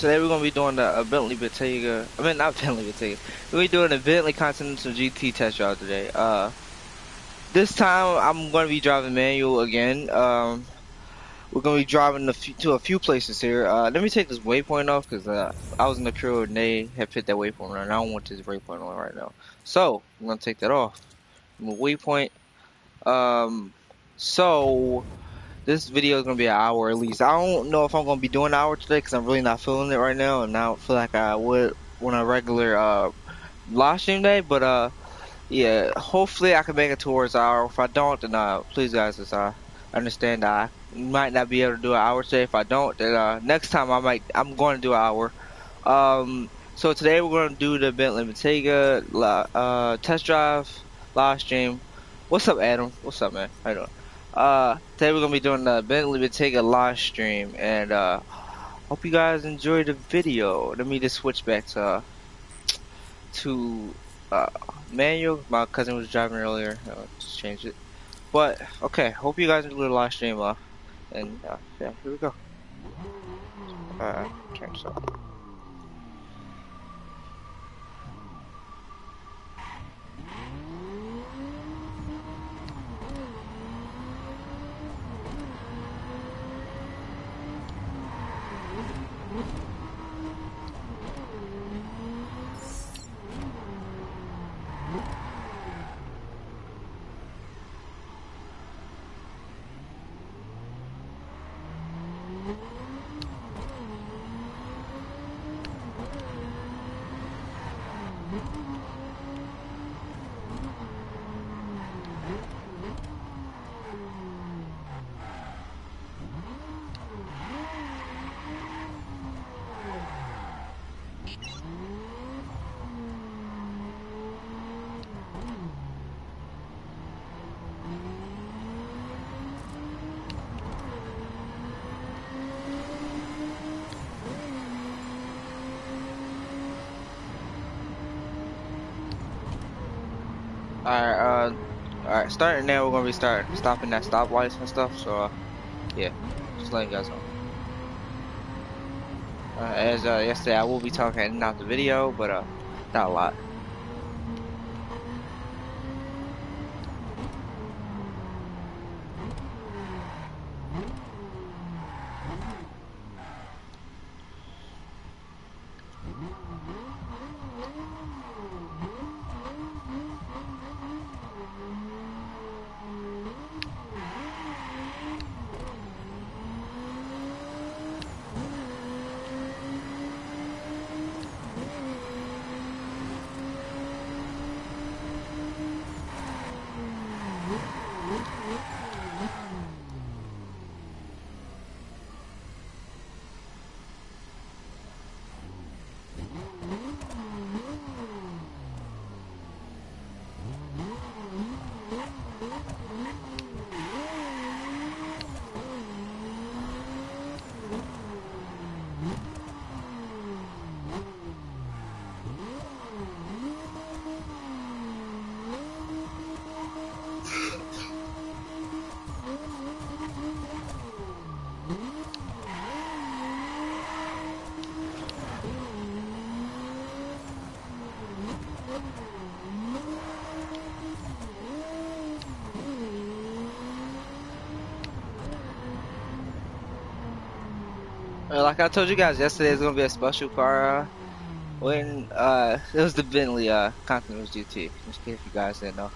today we're gonna be doing the uh, Bentley Bentayga. I mean, not Bentley Bentayga. We're gonna be doing a Bentley Continental GT test drive today. Uh, this time I'm gonna be driving manual again. Um, we're gonna be driving a few, to a few places here. Uh, let me take this waypoint off because uh, I was in the crew and they had put that waypoint and I don't want this waypoint on right now. So I'm gonna take that off. I'm a Waypoint. Um, so this video is gonna be an hour at least. I don't know if I'm gonna be doing an hour today because I'm really not feeling it right now, and I don't feel like I would on a regular uh live stream day. But uh, yeah, hopefully I can make it towards an hour. If I don't, then uh, please guys, just uh, understand that I might not be able to do an hour today. If I don't, then uh, next time I might. I'm going to do an hour. Um, so today we're going to do the Bentley Bentayga uh, test drive live stream. What's up, Adam? What's up, man? How you doing? Uh, today we're gonna be doing the Bentley Bentayga live stream, and uh, hope you guys enjoy the video. Let me just switch back to to uh, manual. My cousin was driving earlier. Uh, just changed it. But okay, hope you guys enjoy the live stream. Uh, and uh, yeah, here we go. Uh, turn this Alright, uh, alright, starting now, we're gonna be start stopping at stoplights and stuff, so, uh, yeah, just letting you guys know. Uh, as, uh, yesterday, I will be talking not the video, but, uh, not a lot. Like I told you guys yesterday, it's gonna be a special car. Uh, when uh, it was the Bentley uh, Continental GT. Just in case you guys didn't know.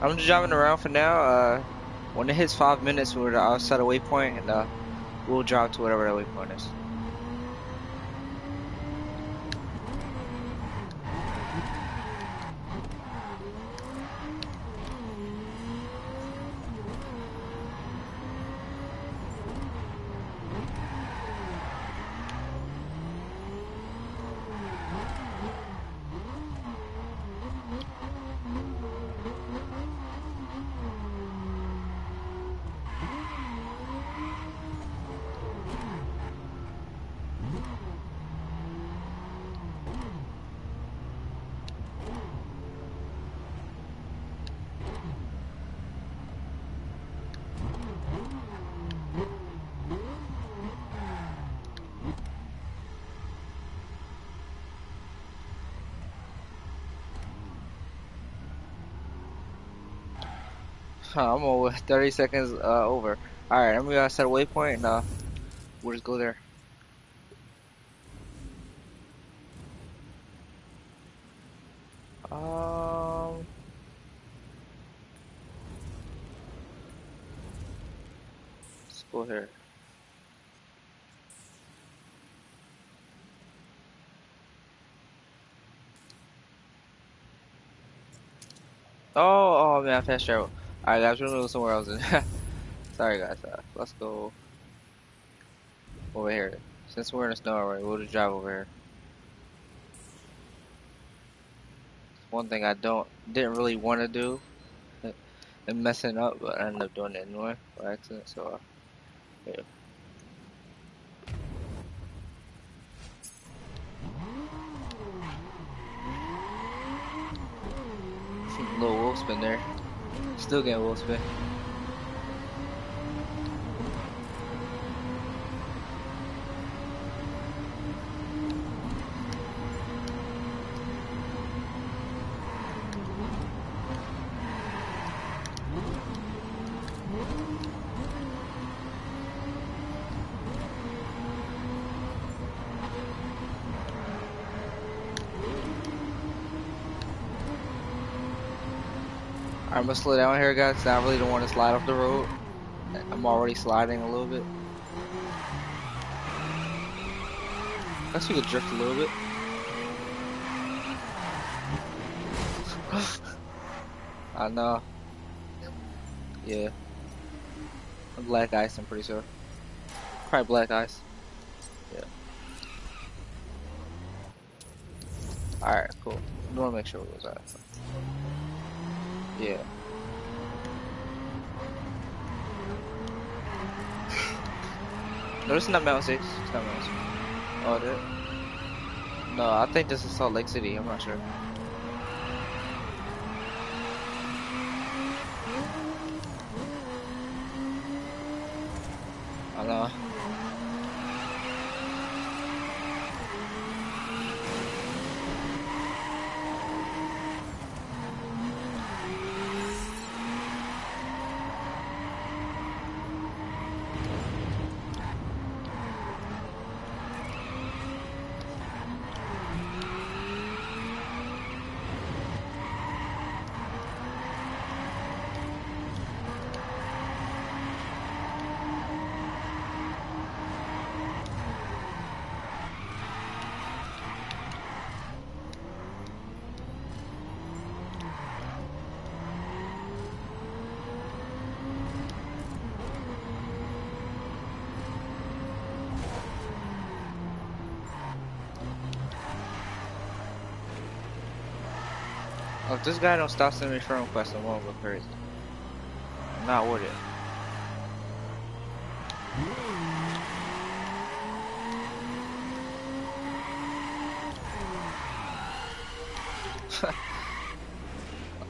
I'm just driving around for now. Uh, when it hits five minutes, we're I'll a waypoint and uh, we'll drop to whatever that waypoint is. I'm over 30 seconds uh, over. Alright, I'm gonna set a waypoint and uh, we'll just go there. Um. Let's go here. Oh, oh man, fast travel. Alright guys, we're gonna go somewhere else. Sorry guys, uh, let's go over here. Since we're in the snow already, we'll just drive over here. one thing I don't didn't really want to do and messing up, but I ended up doing it anyway by accident. So, uh, yeah. Little wolf spin there. Still getting wolf I'm gonna slow down here, guys. I really don't want to slide off the road. I'm already sliding a little bit. I guess we could drift a little bit. I know. Yeah. Black ice, I'm pretty sure. Probably black ice. Yeah. Alright, cool. I want to make sure it was that. Yeah. No, this is not Mountain Six. It's not Mountain Six. Oh, it? No, I think this is Salt Lake City. I'm not sure. This guy don't stop sending me friend requests, I'm gonna go crazy. I'm not with it.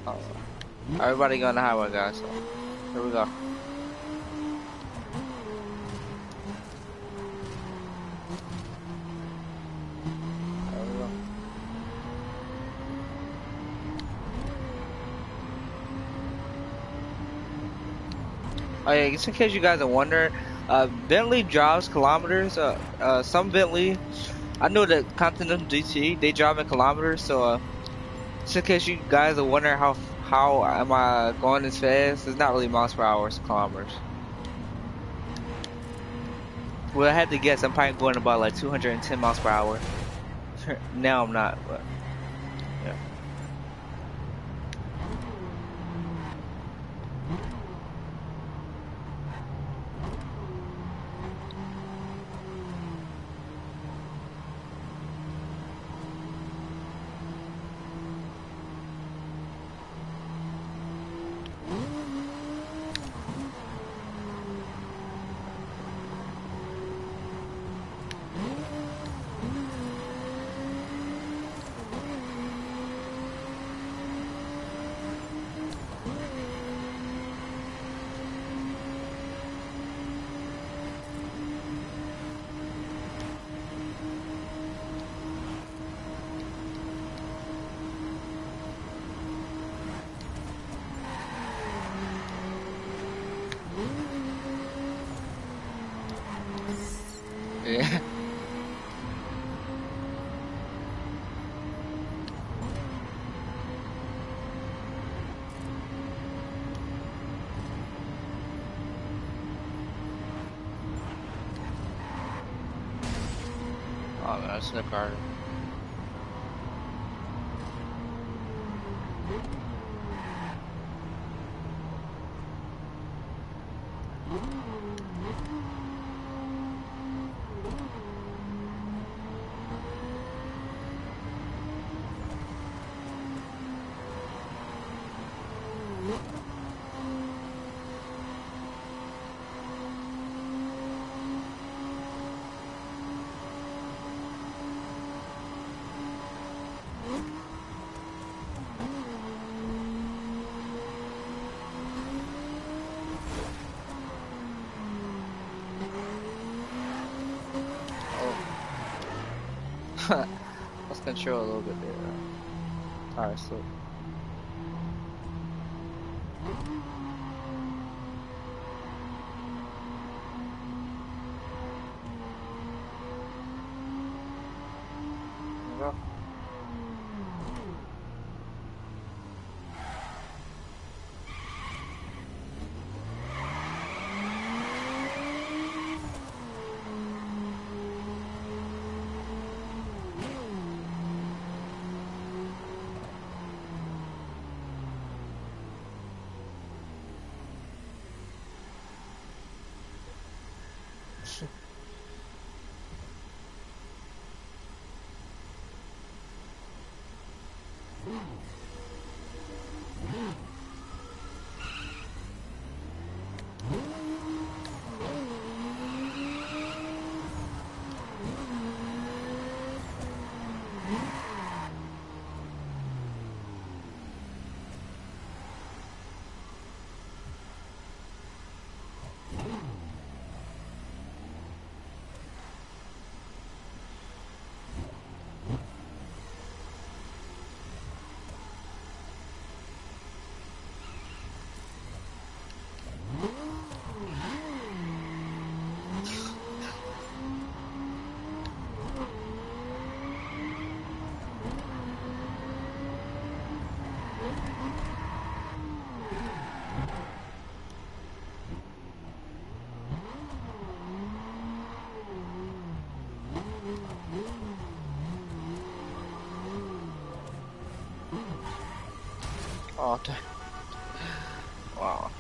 oh. Everybody go on the highway, guys. So here we go. Yeah, just in case you guys are wondering, uh, Bentley drives kilometers. Uh, uh, some Bentley, I know that Continental GT they drive in kilometers. So, uh, just in case you guys are wondering how how am I going this fast, it's not really miles per hour, it's kilometers. Well, I had to guess. I'm probably going about like 210 miles per hour. now I'm not, but. Oh man, Let's control a little bit there. Alright, so. Oh. Wow.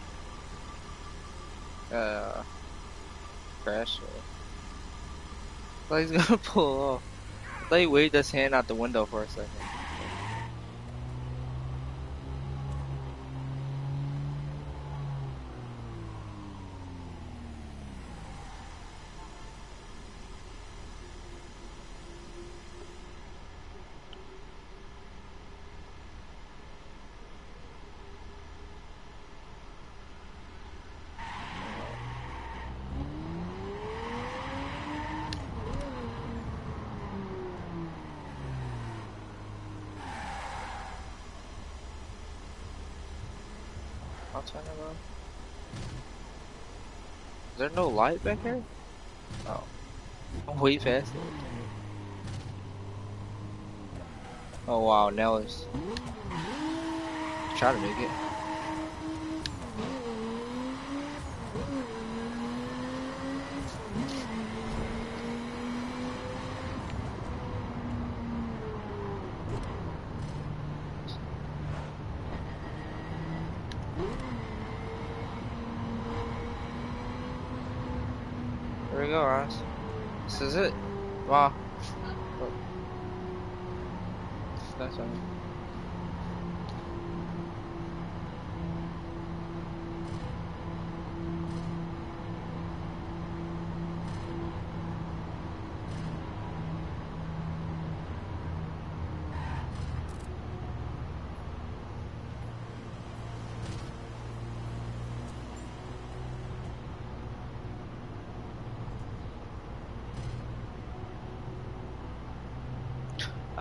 Uh, crash. Thought he's gonna pull off. I thought he waved his hand out the window for a second. Is there no light back here? Oh. I'm way faster. Oh wow, now it's try to make it. Here we go, Ross. This is it. Wow. Oh. That's on.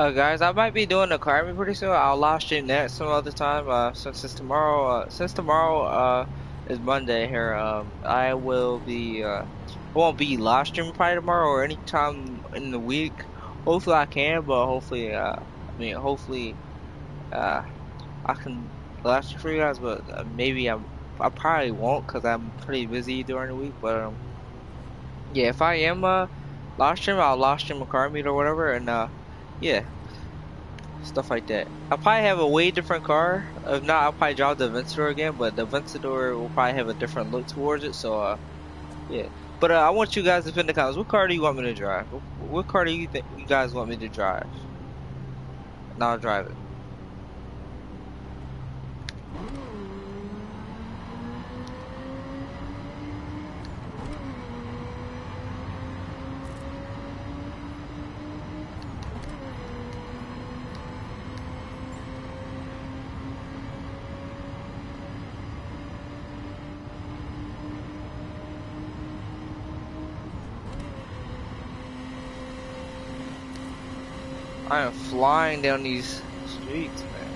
Uh, guys, I might be doing the carving pretty soon. I'll live stream that some other time. Uh, since tomorrow, uh, since tomorrow uh is Monday here, um, I will be uh won't be live streaming probably tomorrow or anytime in the week. Hopefully I can, but hopefully, uh, I mean, hopefully, uh, I can live stream for you guys, but uh, maybe I'm, I probably won't because I'm pretty busy during the week. But um, yeah, if I am uh live stream, I'll live stream a car meet or whatever, and uh, yeah, stuff like that. I'll probably have a way different car. If not, I'll probably drive the Aventador again, but the Aventador will probably have a different look towards it. So uh, yeah. But uh, I want you guys to in the comments. What car do you want me to drive? What car do you think you guys want me to drive? And I'll drive it. Flying down these streets, man.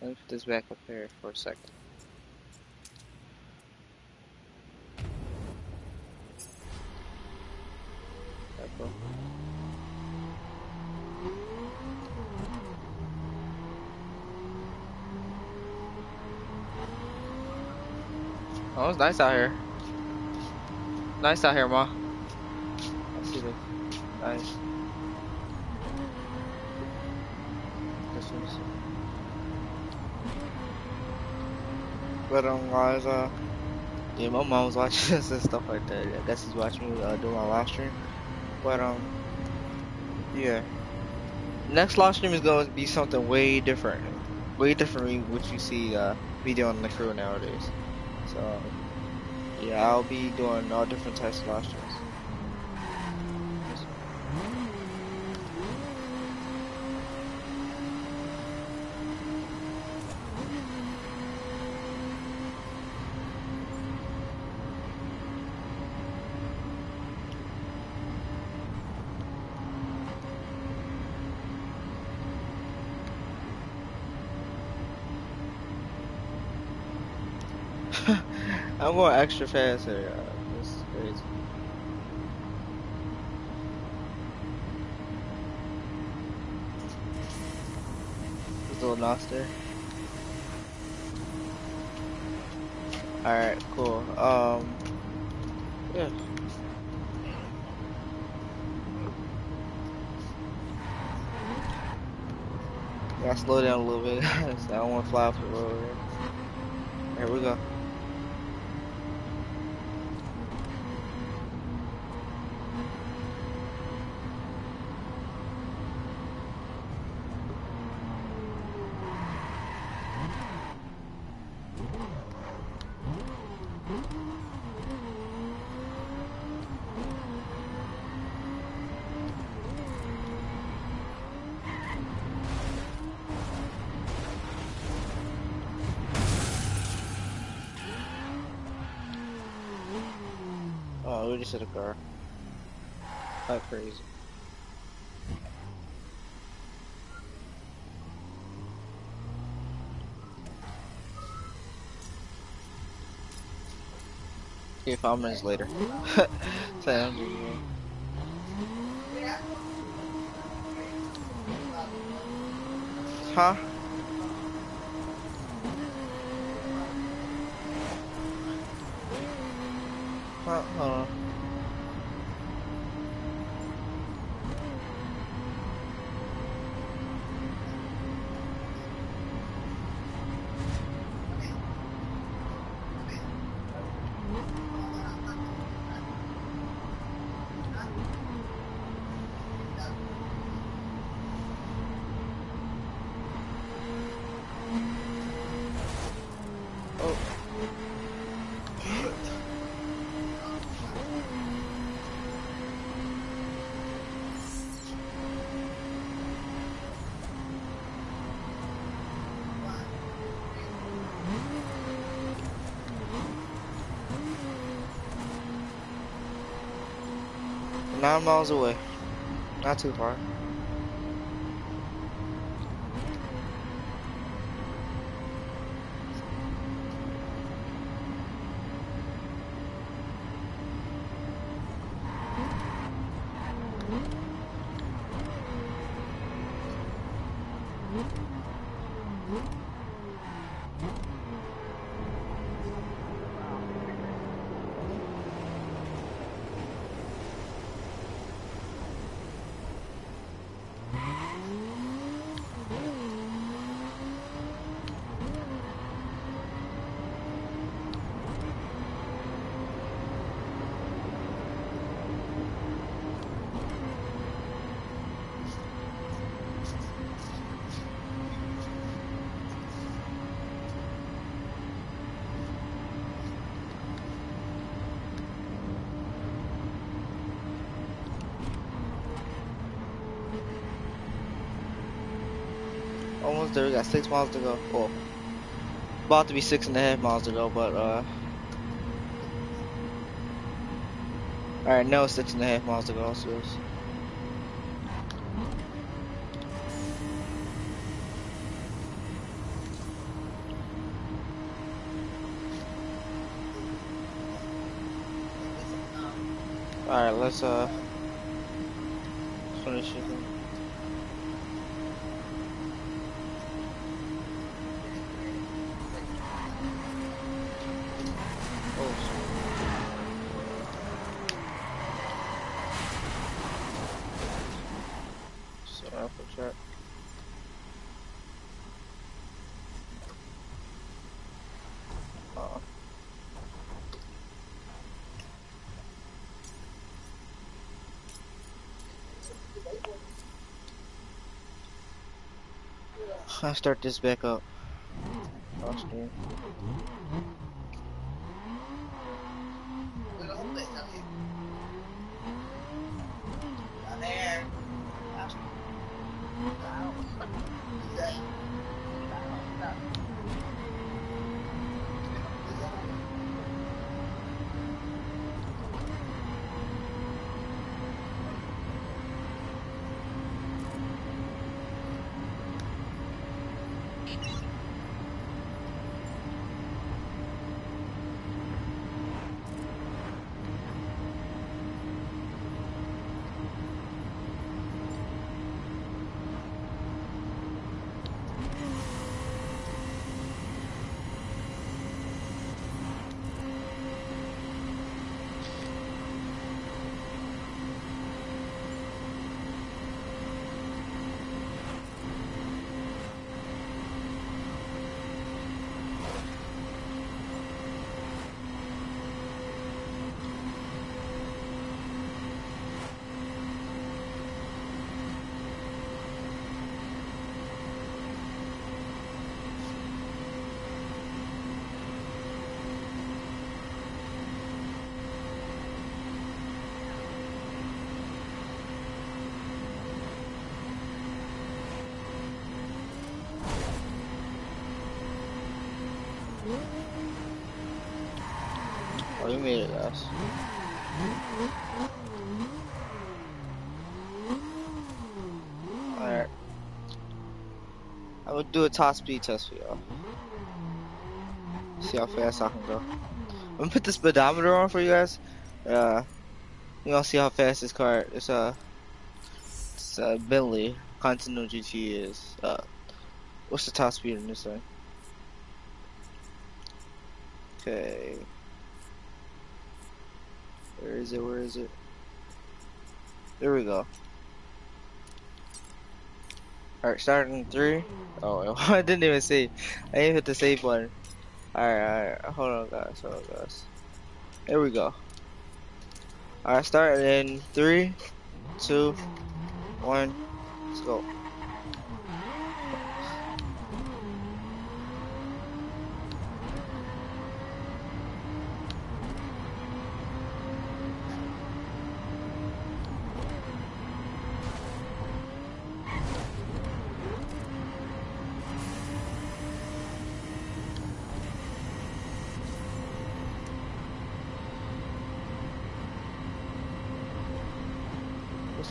Let me put this back up here for a second. Oh, it's nice out here. Nice out here, ma. I see this. Nice. This one's. But um, guys, uh, yeah, my mom's watching this and stuff like that. I guess he's watching me uh, do my live stream. But um, yeah. Next live stream is gonna be something way different, way different from what you see uh, me doing on the crew nowadays. So, yeah, I'll be doing all different types of live streams. I'm going extra fast here. This is crazy. This little Noster. Alright, cool. Um, yeah. Gotta slow down a little bit. so I don't want to fly off the road. Here we go. Okay, five minutes later. Sounds Huh? Huh? Hold on. Nine miles away. Not too far. Almost there. We got six miles to go. Well, about to be six and a half miles to go, but uh. Alright, no, six and a half miles to go, so Alright, let's uh finish it. I start this back up. You made it, guys. Alright. I will do a top speed test for y'all. See how fast I can go. I'm gonna put the speedometer on for you guys. Uh, you gonna see how fast this car. It's a, it's a Bentley Continental GT is. Uh, what's the top speed in this thing? Okay. Where is it? Where is it? There we go. Alright, starting three. Oh, I didn't even see. I didn't hit the save button. Alright, alright. Hold on, guys. Hold on, guys. There we go. Alright, start in three, two, one. Let's go.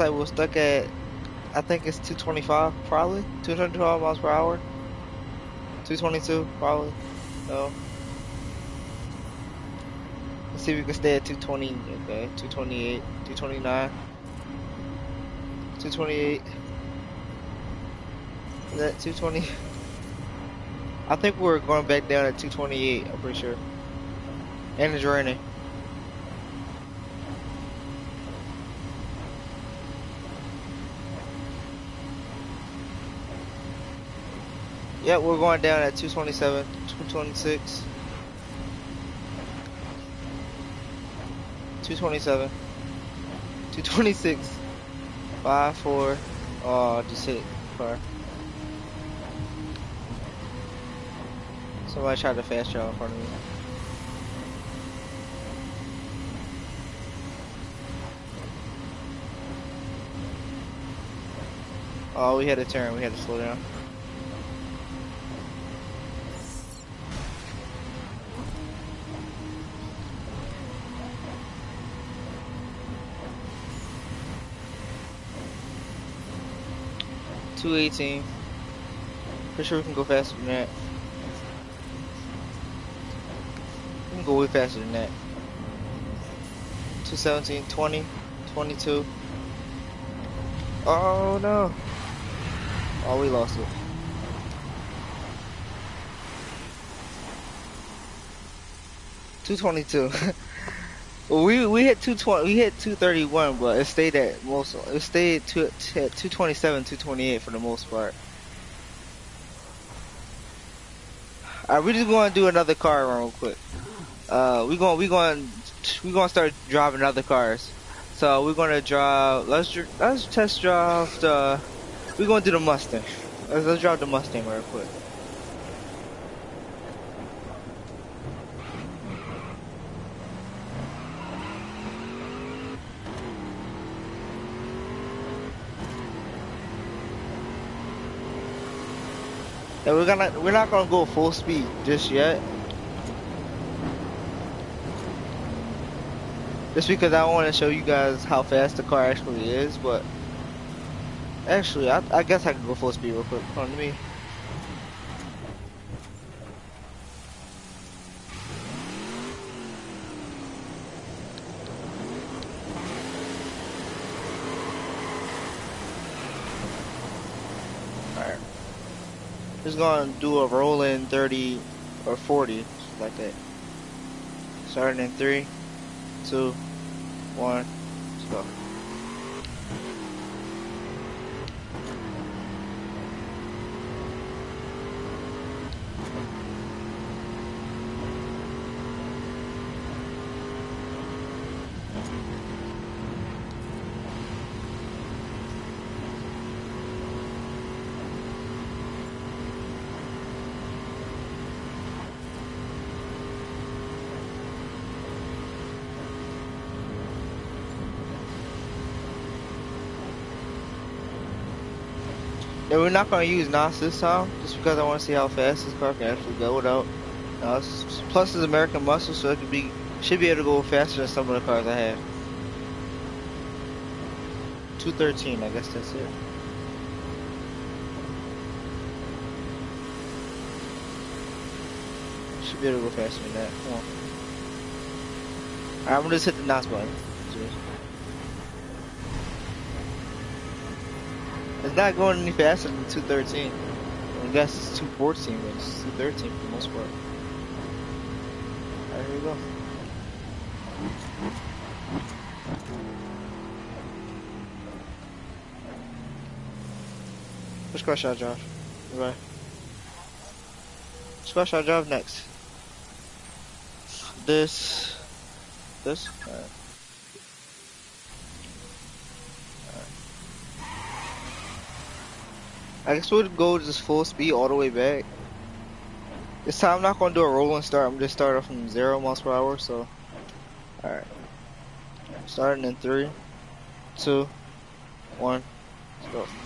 We're stuck at, I think it's 225 probably, 212 miles per hour. 222 probably. So Let's see if we can stay at 220. Okay, 228, 229, 228. Is that 220? I think we're going back down at 228. I'm pretty sure. And it's raining. Yeah, we're going down at 227, 226. 227. 226. 5, 4. Oh, just hit car. Somebody tried to fast travel in front of me. Oh, we had to turn. We had to slow down. Two eighteen. Pretty sure we can go faster than that. We can go way faster than that. 217, 20, 22. Oh no. Oh, we lost it. Two twenty two. well, we we hit two twenty. We hit two thirty one, but it stayed at most. It stayed at two twenty seven, two twenty eight for the most part. Alright, we just going to do another car run real quick. Uh, we going we going we going to start driving other cars. So we're gonna drive. Let's let's test drive the. We're gonna do the Mustang. Let's, let's drive the Mustang real quick. And we're gonna we're not gonna go full speed just yet. Just because I want to show you guys how fast the car actually is, but actually, I, I guess I can go full speed real quick. Hold on, me. Just gonna do a roll in 30 or 40, like that. Starting in 3, two, one, let's go. We're not gonna use NOS this time, just because I want to see how fast this car can actually go without. Plus, it's American muscle, so it could be should be able to go faster than some of the cars I have. 213, I guess that's it. Should be able to go faster than that. Alright, I'm gonna just hit the NOS button. It's not going any faster than 213. I guess it's 214, but it's 213 for the most part. Alright, here we go. Car should I drive? Right. Car should I drive next? This. This? Uh, Alright. I guess we'll go just full speed all the way back. This time I'm not gonna do a rolling start, I'm just starting from zero miles per hour, so alright. Starting in three, two, one, let's go.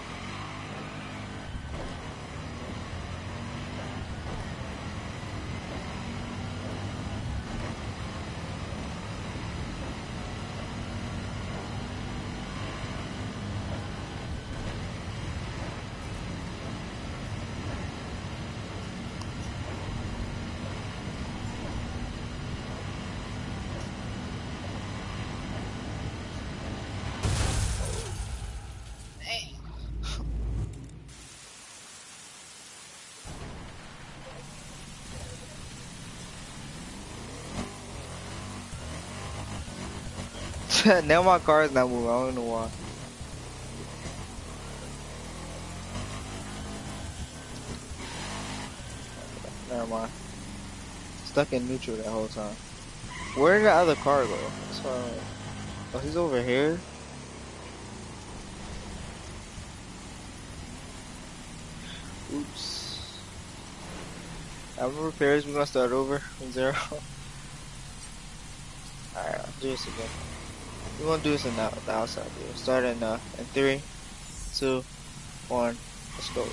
now my car is not moving. I don't know why. Never mind. Stuck in neutral that whole time. Where did the other car go? Oh, he's over here. Oops. Album repairs, we're gonna start over from zero. Alright, I'll do this again. We're gonna do this in the, the outside view. Start in, uh, in three, two, one, let's go.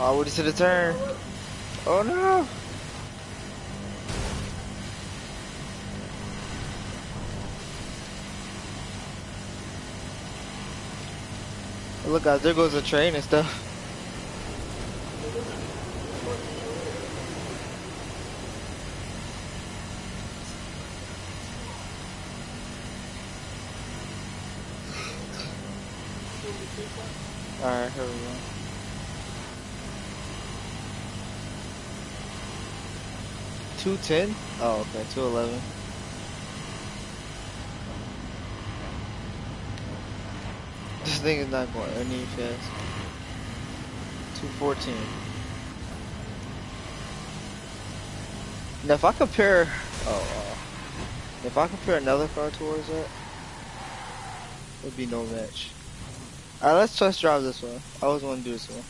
Oh, what is it a turn? Oh no! Look guys, there goes the train and stuff. 210? Oh, okay, 211. This thing is not going any fast. 214. Now if I compare, oh, uh, if I compare another car towards that, it'd be no match. All right, let's test drive this one. I always want to do this one.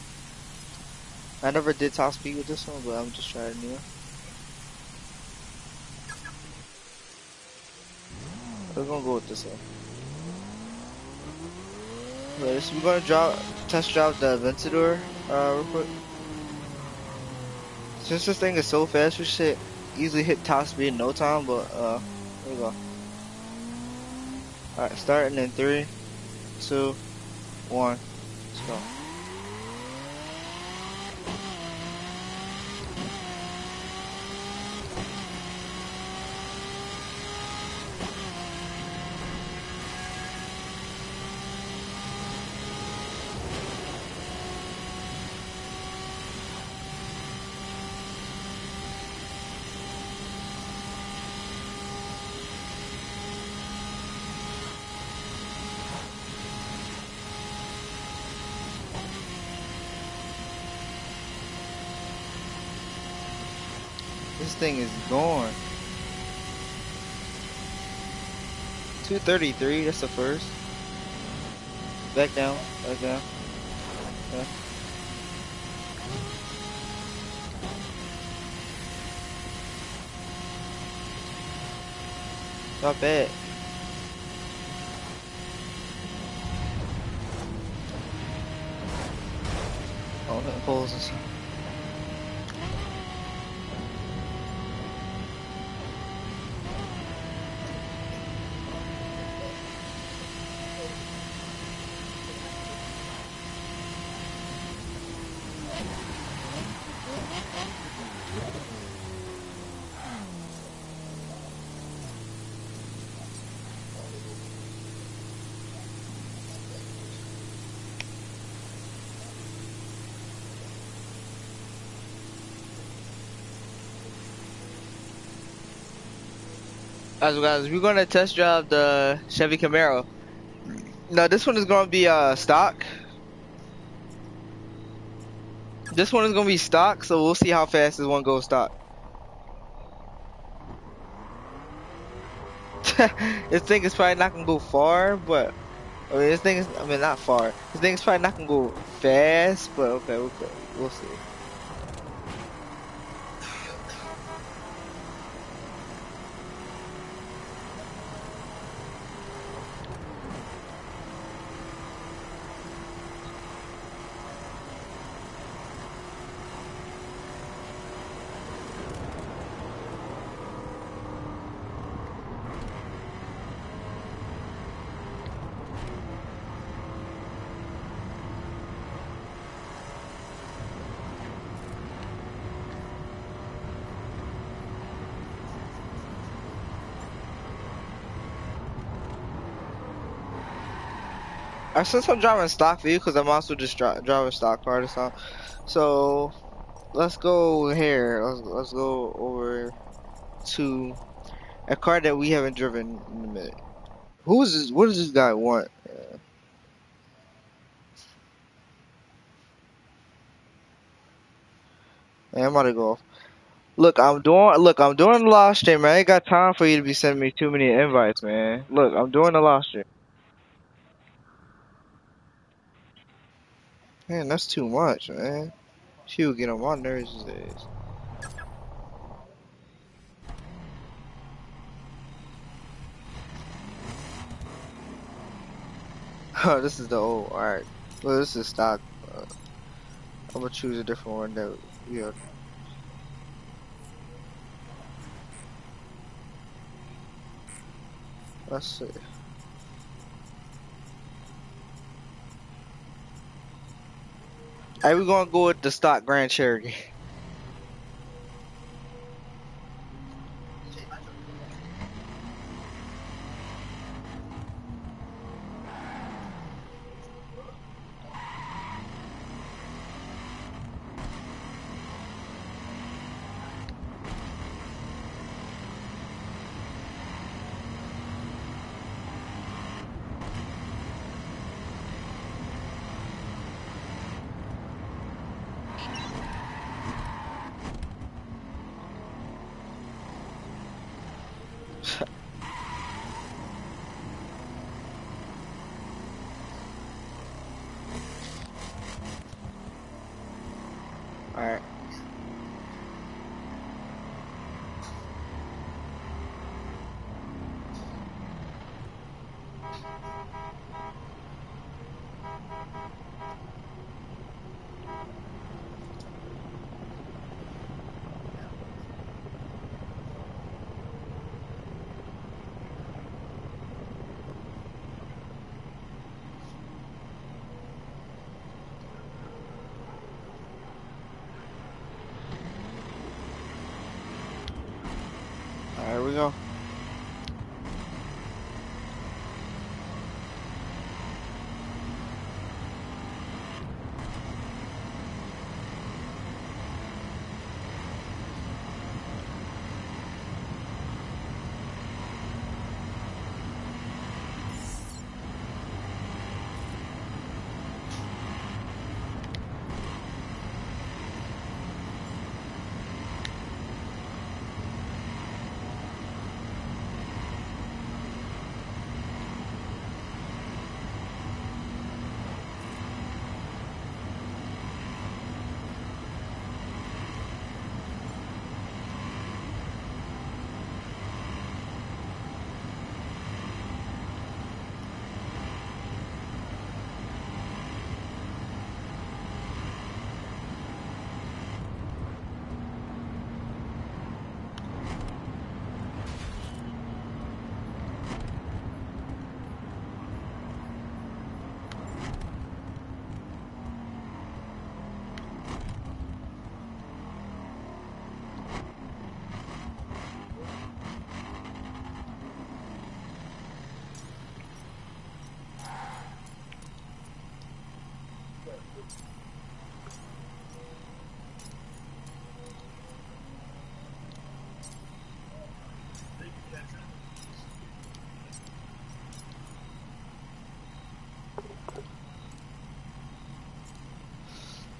I never did top speed with this one, but I'm just trying it new. We're gonna go with this one. we're gonna drop, test drive the Aventador uh, real quick. Since this thing is so fast, we should easily hit top speed in no time, but uh, here we go. Alright, starting in three, two, one, This thing is gone. 233, that's the first. Back down, back down. Yeah. Not bad. Oh, that pulls As guys, we're gonna test drive the Chevy Camaro. Now this one is gonna be uh stock. This one is gonna be stock, so we'll see how fast this one goes stock. this thing is probably not gonna go far, but I mean this thing is I mean not far. This thing is probably not gonna go fast, but okay, okay, we'll see. Uh, since I'm driving stock vehicles, I'm also just dri driving stock car or something. So let's go here. Let's, let's go over to a car that we haven't driven in a minute. Who is this? What does this guy want? Man, I'm about to go. Look, I'm doing. Look, I'm doing the live stream, man. I ain't got time for you to be sending me too many invites, man. Look, I'm doing the live stream. Man, that's too much, man. She would get on my nerves these days. Oh, this is the old. Alright. Well, this is stock. Uh, I'm gonna choose a different one that, you know. Let's see. Hey, we're gonna go with the stock Grand Cherokee. Alright. There we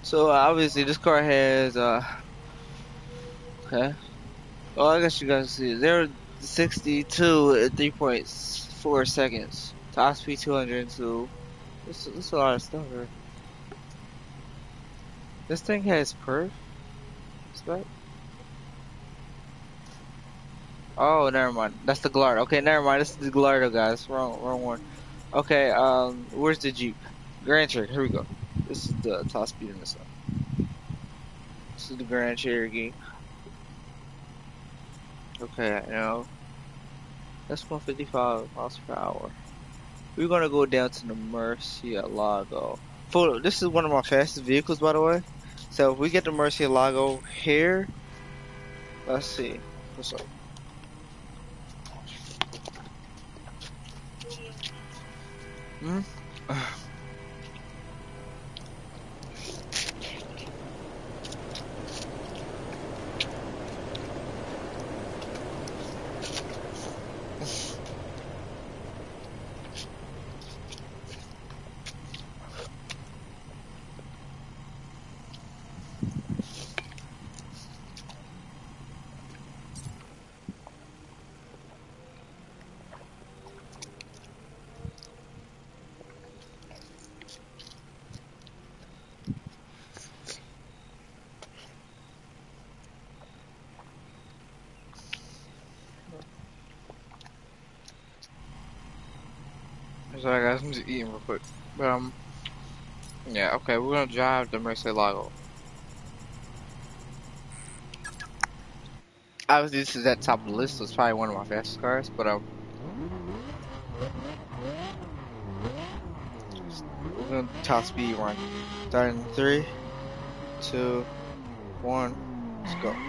So obviously this car has uh okay. Well I guess you guys see They're 62 at 3.4 seconds. Top speed 202. This this a lot of stuff here. This thing has perf? Spec? Oh, never mind. That's the Gallardo. Okay, never mind. This is the Gallardo, guys. Wrong, wrong one. Okay, um, where's the Jeep? Grand Cherokee. Here we go. Top speed in this one. This is the Grand Cherokee. Okay, now that's 155 miles per hour. We're gonna go down to the Murcielago. Photo. This is one of my fastest vehicles, by the way. So if we get the Murcielago here, let's see. What's up? Hmm. Sorry guys, I'm just eating real quick. But um, yeah, okay, we're gonna drive the Murcielago. Obviously, this is at top of the list, so it's probably one of my fastest cars, but um, we're gonna top speed run. Starting three, two, one, let's go.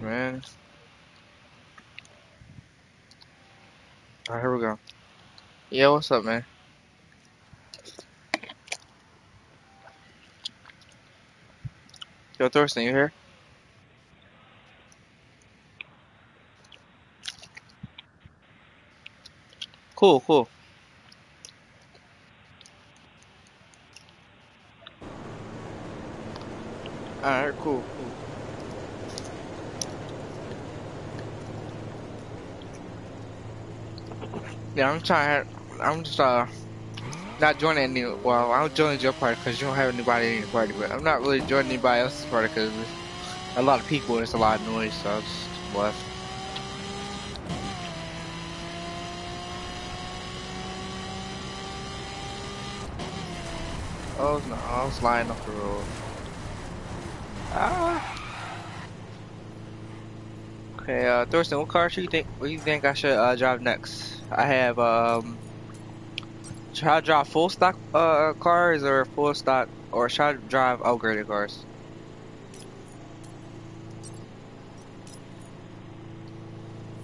Man. Alright, here we go. Yeah, what's up, man? Yo, Thorsten, you here? Cool, cool. Alright, cool, cool. Yeah, I'm trying. I'm just uh not joining any. Well, I'm joining your party because you don't have anybody in your party. But I'm not really joining anybody else's party because a lot of people and it's a lot of noise. So I just left. Oh no, I was lying off the road. Ah. Okay, uh, Thorsten, what car should you think? What do you think I should uh, drive next? I have um. Should I drive full stock uh cars or full stock, or should I drive upgraded cars?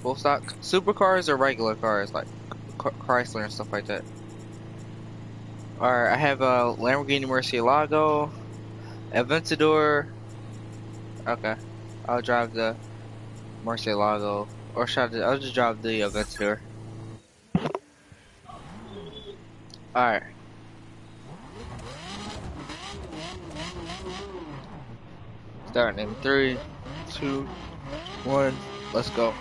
Full stock supercars or regular cars like Chrysler and stuff like that. Alright, I have a Lamborghini Murcielago, Aventador. Okay, I'll drive the Murcielago. Or should I, I'll just drive the Aventador. Alright. Starting in three, two, one, let's go.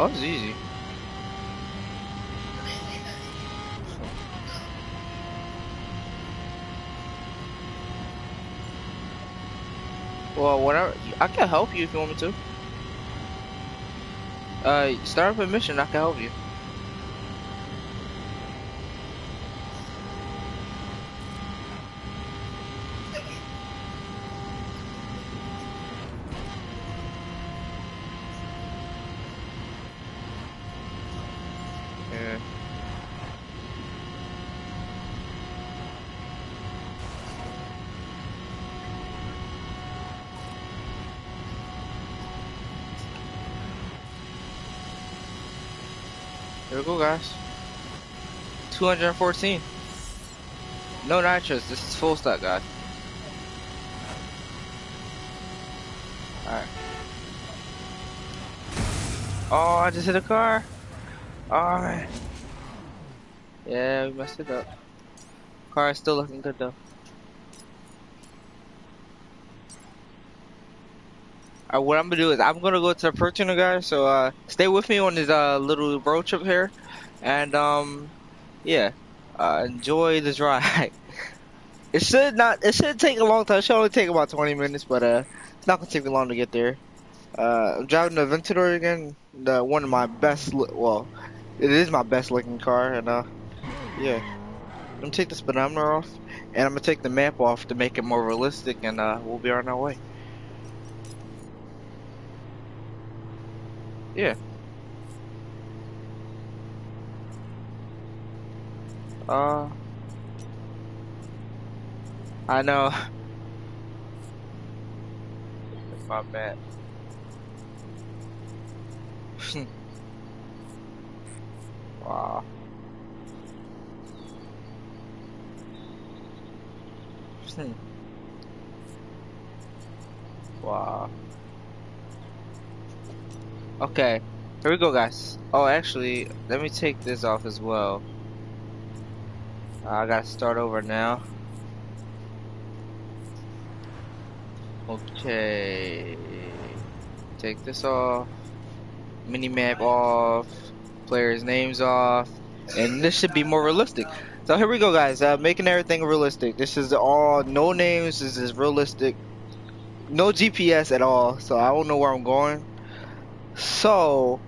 Oh, it's easy. Well, whatever. I can help you if you want me to. Uh, start up a mission. I can help you. Go, guys. 214. No nitros. This is full stock, guys. Alright. Oh, I just hit a car. Alright. Yeah, we messed it up. Car is still looking good, though. Uh, what I'm gonna do is I'm gonna go to the Fortuna guys. So uh, stay with me on this uh, little road trip here, and um, yeah, uh, enjoy this ride. it should not. It should take a long time. It should only take about 20 minutes, but uh, it's not gonna take me long to get there. Uh, I'm driving the Aventador again. The one of my best. Well, it is my best looking car, and yeah. I'm gonna take the speedometer off, and I'm gonna take the map off to make it more realistic, and we'll be on our way. Yeah. Uh. I know. My bad. wow. Wow. Okay, here we go, guys. Oh, actually, let me take this off as well. I gotta start over now. Okay. Take this off. Mini map off. Players' names off. And this should be more realistic. So here we go, guys. Uh, making everything realistic. This is all no names. This is realistic. No GPS at all. So I don't know where I'm going. So,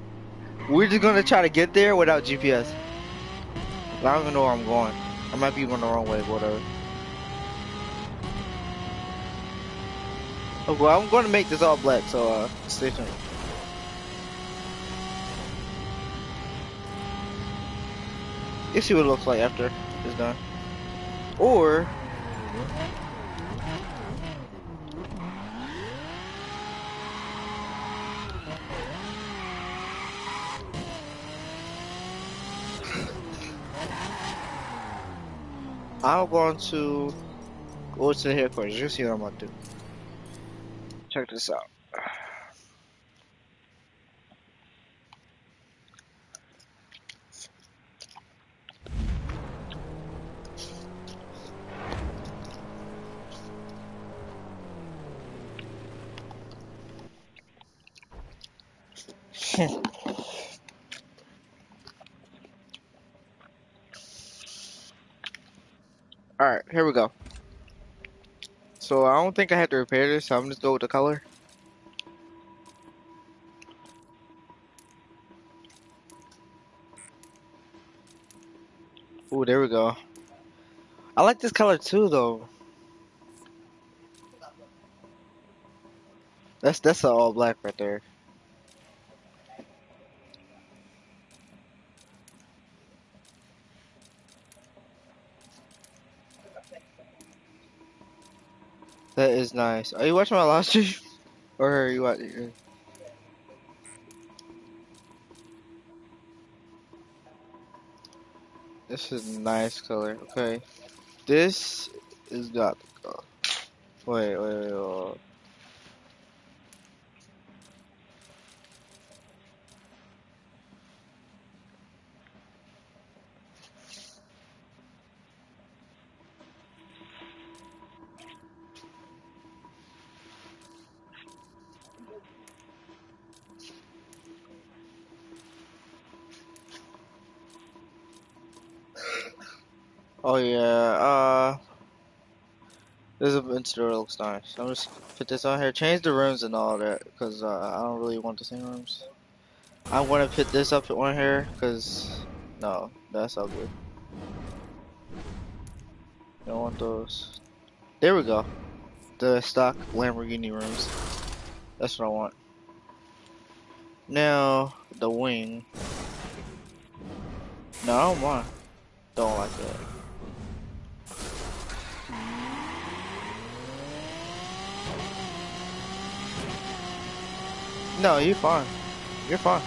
we're just gonna try to get there without GPS. I don't even know where I'm going. I might be going the wrong way, whatever. Oh, well, I'm going to make this all black, so uh, stay tuned. Let's see what it looks like after it's done. Or I'm going to go to the headquarters. You see what I'm going to do. Check this out. Alright, here we go. So I don't think I have to repair this, so I'm just go with the color. Ooh, there we go. I like this color too, though. That's that's an all black right there. Is nice. Are you watching my last stream? Or are you watching? This is nice color. Okay. This is got. Wait, wait, wait. wait. Oh yeah, uh, this looks nice. I'm just put this on here, change the rooms and all that, cause uh, I don't really want the same rooms. I want to put this up on here, cause no, that's ugly. Don't want those. There we go. The stock Lamborghini rooms. That's what I want. Now the wing. No, I don't want. Don't like that. No, you're fine. You're fine.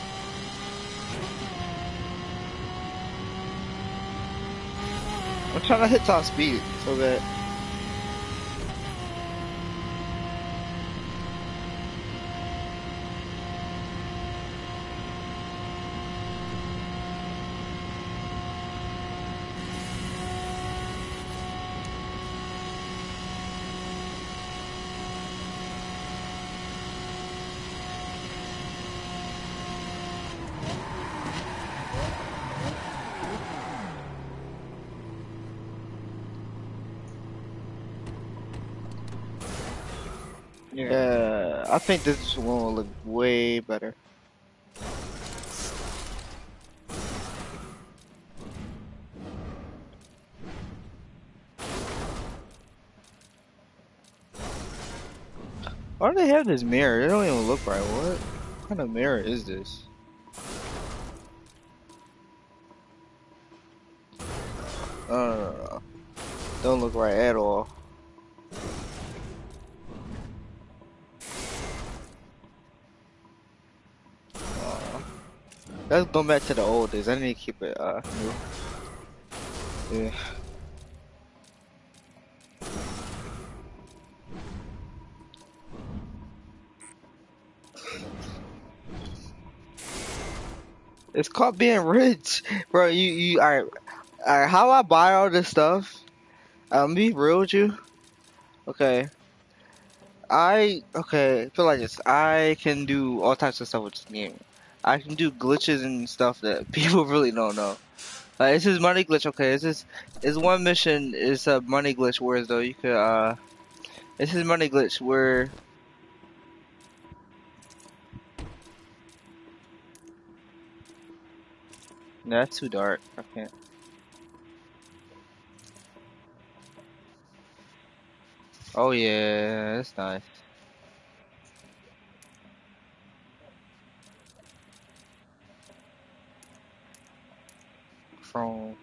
I'm trying to hit top speed so that I think this one will look way better. Why do they have this mirror? It don't even look right. What kind of mirror is this? No. Don't look right at all. Let's go back to the old days. I need to keep it uh new. Yeah. It's called being rich, bro. You you alright. Alright, how I buy all this stuff? Um, be real with you. Okay. I okay. Feel like this. I can do all types of stuff with this game. I can do glitches and stuff that people really don't know. This is money glitch. Okay, this is is one mission is a money glitch. Whereas though you could uh, this is money glitch where No, that's too dark. I can't. Oh yeah, that's nice. From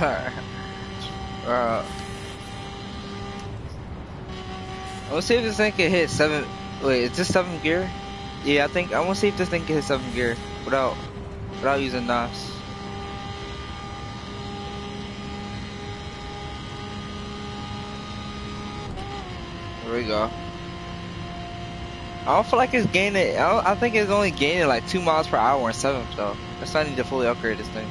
uh, want to see if this thing can hit seven. Wait, is this seven gear? Yeah, I think I want to see if this thing can hit seven gear without without using NOS. There we go. I don't feel like it's gaining. I, I think it's only gaining like two miles per hour in seventh though. That's not need to fully upgrade this thing.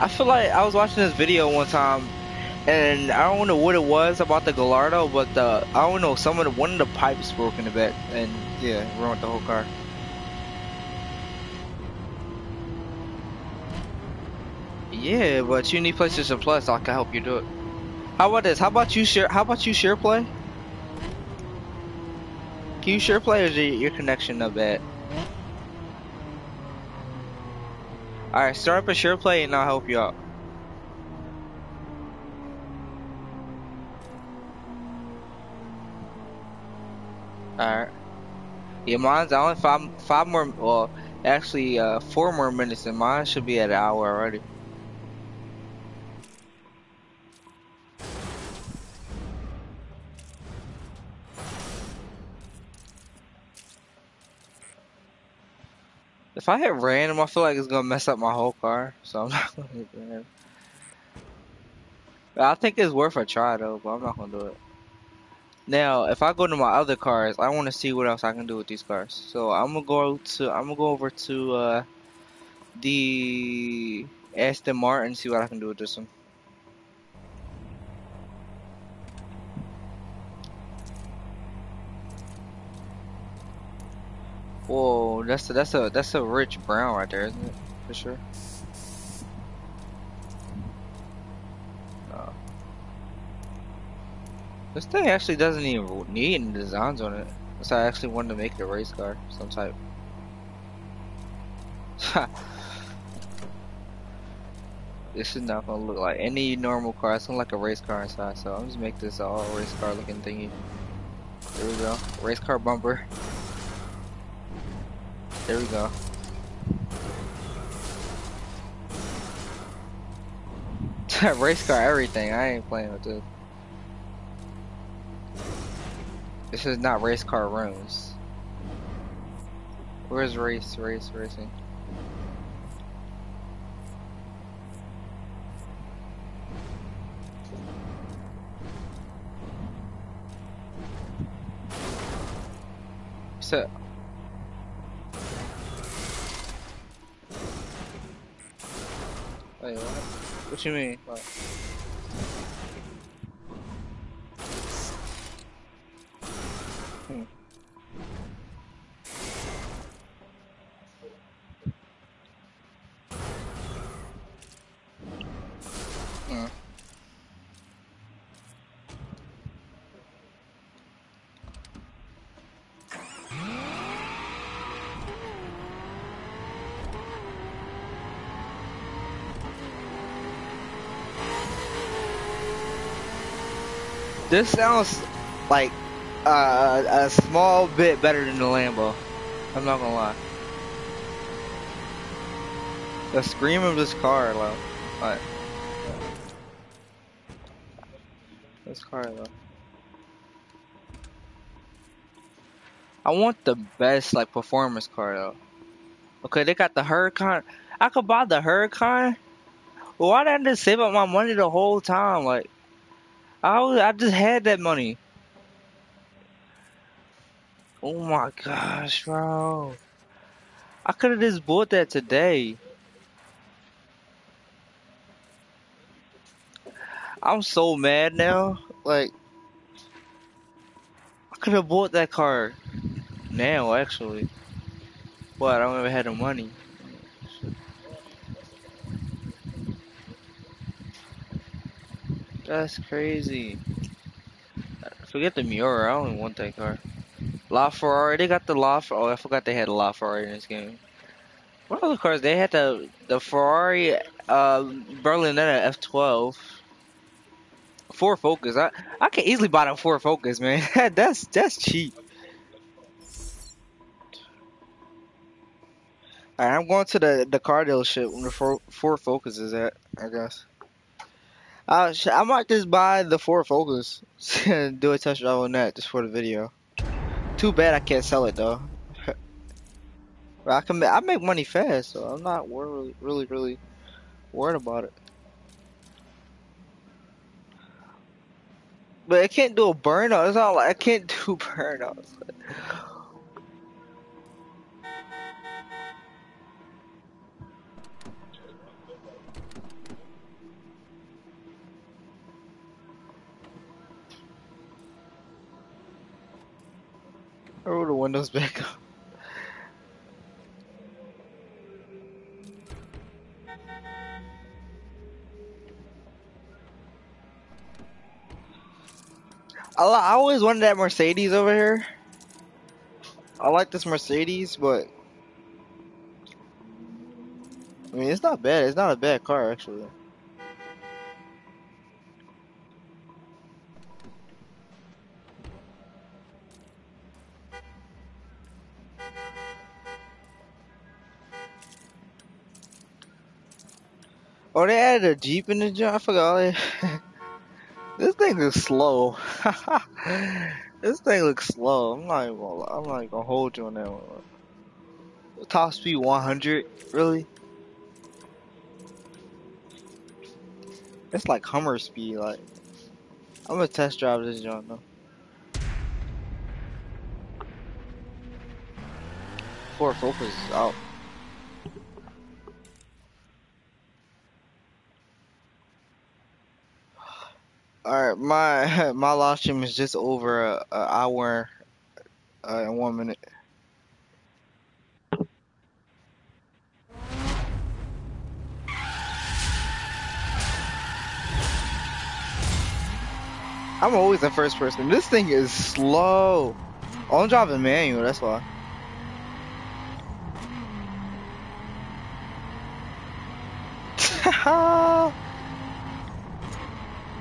I feel like I was watching this video one time, and I don't know what it was about the Gallardo, but the I don't know some of the one of the pipes broke in the back, and yeah, ruined the whole car. Yeah, but you need PlayStation Plus. I can help you do it. How about this? How about you share? How about you share play? Can you share play, or is your, connection not bad? Alright, start up a share play and I'll help you out. Alright. Yeah, mine's only five five more well actually uh four more minutes and mine should be at an hour already. If I hit random, I feel like it's gonna mess up my whole car, so I'm not gonna hit random. I think it's worth a try though, but I'm not gonna do it. Now, if I go to my other cars, I want to see what else I can do with these cars. So I'm gonna go to, I'm gonna go over to uh, the Aston Martin, and see what I can do with this one. Whoa, that's a, that's a that's a rich brown right there, isn't it? For sure. Oh. This thing actually doesn't even need any designs on it. So I actually wanted to make it a race car, some type. this is not gonna look like any normal car. It's gonna look like a race car inside. So I'm just make this all race car looking thingy. There we go, race car bumper. There we go. Race car everything. I ain't playing with this. This is not race car rooms. Where's race, race, racing? So, What you mean? What? Hmm. Hmm. This sounds like uh, a small bit better than the Lambo. I'm not gonna lie. The scream of this car, though. Like, this car, though. I want the best, like, performance car, though. Okay, they got the Huracan. I could buy the Huracan. Why didn't I just save up my money the whole time? Like, I was, I just had that money. Oh my gosh, bro. I could have just bought that today. I'm so mad now. Like, I could have bought that car now, actually. But I don't even have the money. That's crazy. Forget the Miura. I don't want that car. La Ferrari. They got the La. Oh, I forgot they had a La Ferrari in this game. What other cars? They had the the Ferrari uh, Berlinetta F12. Ford Focus. I I can easily buy the Ford Focus, man. that's that's cheap. Alright, I'm going to the the car dealership where the Ford Focus is at. I guess. Uh, I might just buy the Ford Focus and do a test drive on that just for the video. Too bad I can't sell it though. but I can I make money fast, so I'm not really really really worried about it. But I can't do a burnout. It's not like I can't do burnouts. Roll the windows back up. I, I always wanted that Mercedes over here. I like this Mercedes, but I mean it's not bad. It's not a bad car actually. Oh, they added a Jeep in the job. I forgot. this thing is slow. this thing looks slow. I'm not even gonna. I'm not even gonna hold you on that one. Top speed 100, really? It's like Hummer speed. Like I'm gonna test drive this joint though. Ford Focus is out. All right, my my live stream is just over a, a hour uh, and one minute. I'm always the first person. This thing is slow. Oh, I'm driving manual. That's why.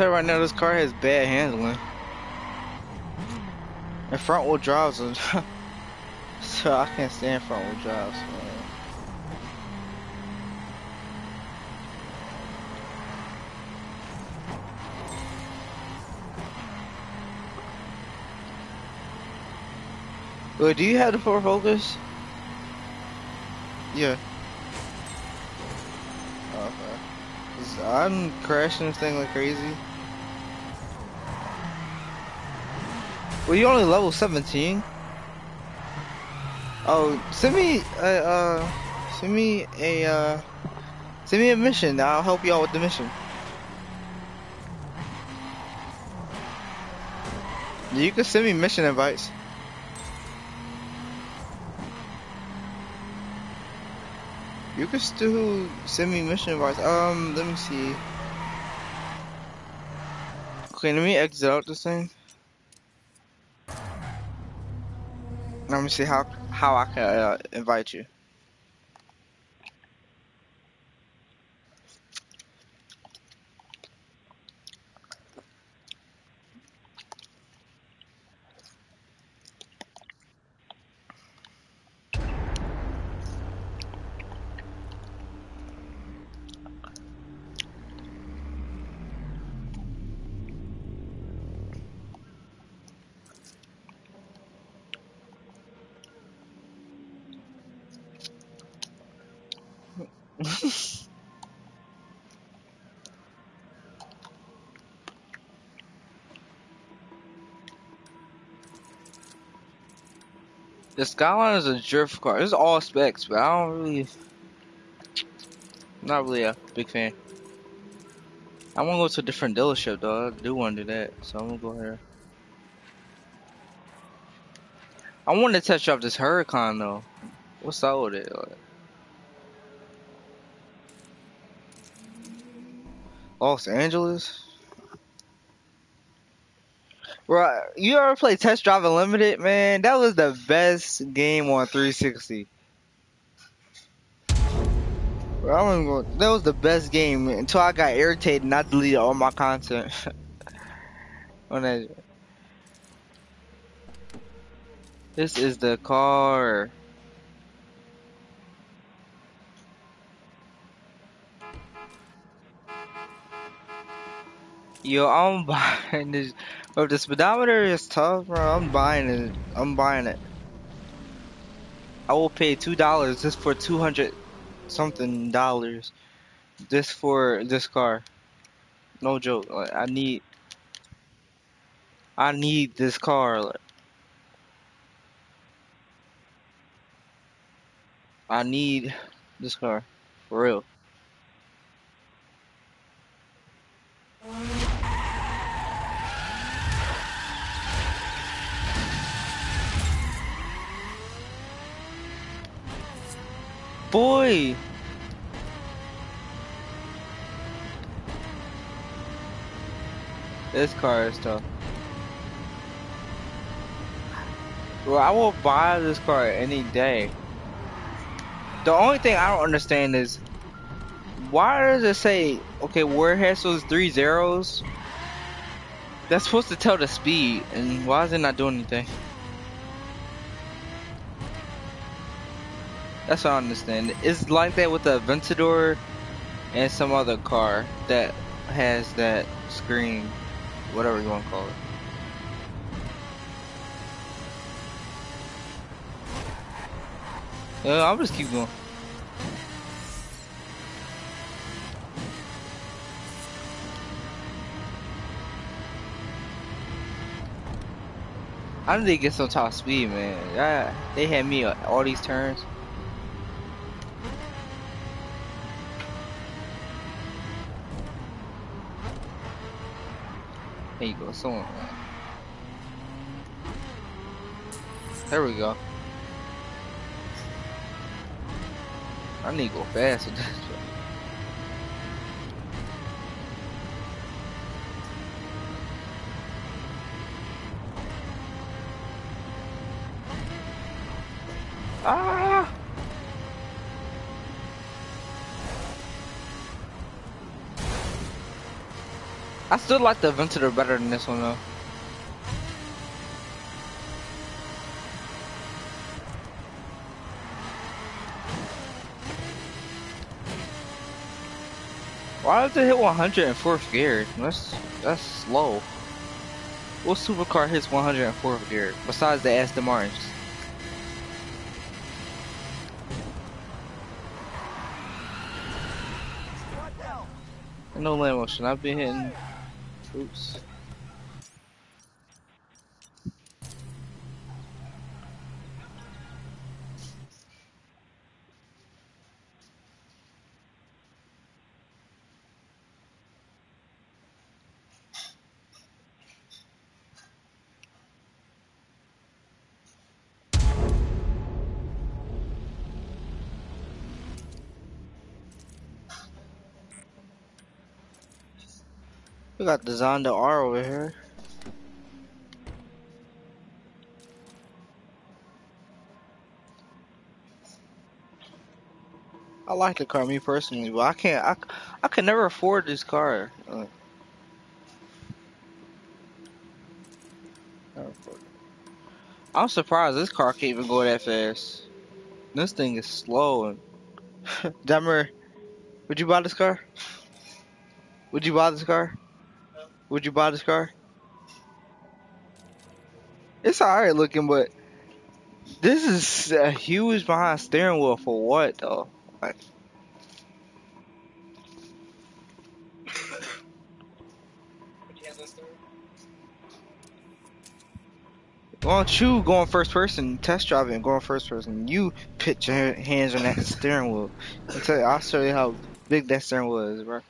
Tell you right now, this car has bad handling. And front wheel drives, so I can't stand front wheel drives, man. Wait, do you have the Ford Focus? Yeah. Okay. I'm crashing this thing like crazy. Well, you only level 17. Oh, send me a, uh, send me a, uh, send me a mission. I'll help you out with the mission. You can send me mission invites. You can still send me mission invites. Um, let me see. Okay, let me exit out this thing. Let me see how how I can uh, invite you. The Skyline is a drift car. It's all specs, but I don't really, not really a big fan. I want to go to a different dealership though. I do want to do that, so I'm gonna go here. I want to test drive this Huracan though. What's up with it? Los Angeles? Bro, you ever play Test Drive Unlimited, man? That was the best game on 360. Bro, I'm gonna, that was the best game until I got irritated and I deleted all my content. on that. This is the car. Yo, I'm buying this. Bro, the speedometer is tough, bro. I'm buying it. I'm buying it. I will pay two dollars just for two hundred something dollars just for this car. No joke. Like, I need. I need this car. Like, I need this car for real. Boy! This car is tough. Bro, I will buy this car any day. The only thing I don't understand is why does it say okay where has those three zeros? That's supposed to tell the speed, and why is it not doing anything? That's what I understand. It's like that with the Aventador and some other car that has that screen, whatever you want to call it. Yeah, I'll just keep going. I need to get some top speed, man. Yeah, they had me uh, all these turns. There you go, someone. There we go. I need to go fast with this. Ah! I still like the Aventador better than this one though. Why does it hit 100 in fourth gear? That's that's slow. What supercar hits 100 in fourth gear besides the Aston Martins? No land motion. I've been hitting. Oops. We got the Zonda R over here. I like the car, me personally, but I can't. I, I could never afford this car. Uh, I'm surprised this car can't even go that fast. This thing is slow. And would you buy this car? Would you buy this car? Would you buy this car? It's alright looking, but this is a huge behind steering wheel for what though? Like, Why don't you go in first person, test drive it and go in first person? You put your hands on that steering wheel. I'll, tell you, I'll show you how big that steering wheel is, bro.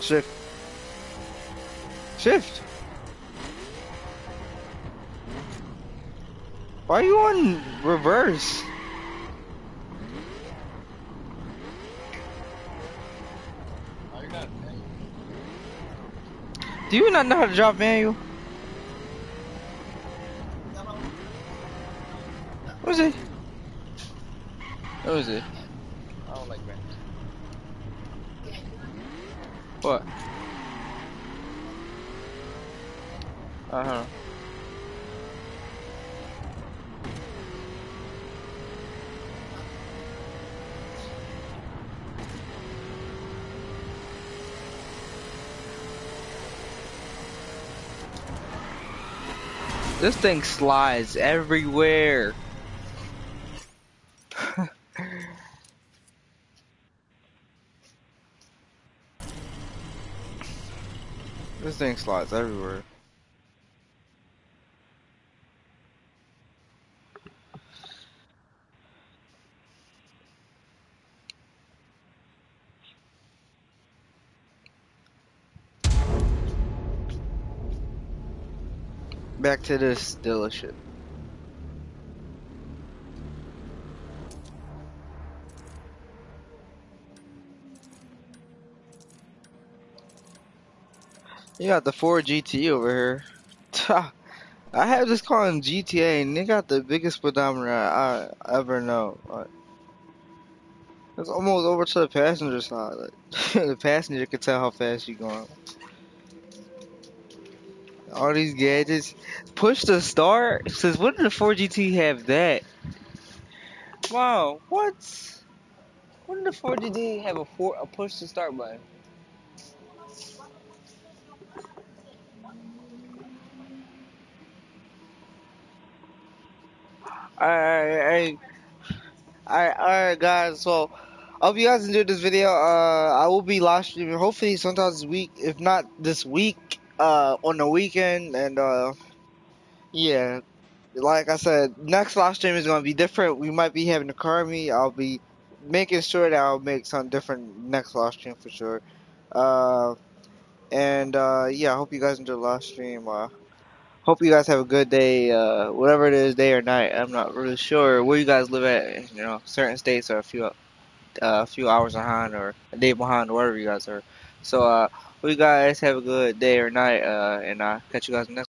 Shift. Shift. Why are you on reverse? Do you not know how to drive manual? What is it? What is it? What? Uh huh. This thing slides everywhere. This thing slides everywhere. Back to this dealership. You got the Ford GT over here. I have this car in GTA and they got the biggest speedometer I, ever know. It's almost over to the passenger side. The passenger can tell how fast you're going. All these gadgets. Push the start? Says, when did the Ford GT have that? Wow, what? When did the Ford GT have a, four, a push to start button? Alright, alright, alright, guys. So, I hope you guys enjoyed this video. Uh, I will be live streaming hopefully sometime this week, if not this week, uh, on the weekend. And, uh, yeah, like I said, next live stream is going to be different. We might be having a car meet. I'll be making sure that I'll make some different next live stream for sure. Uh, and, uh, yeah, I hope you guys enjoy the live stream. Uh, hope you guys have a good day, uh, whatever it is, day or night. I'm not really sure where you guys live at, you know, certain states are a few uh, a few hours behind or a day behind, wherever you guys are. So, uh, we guys have a good day or night, uh, and uh, catch you guys next.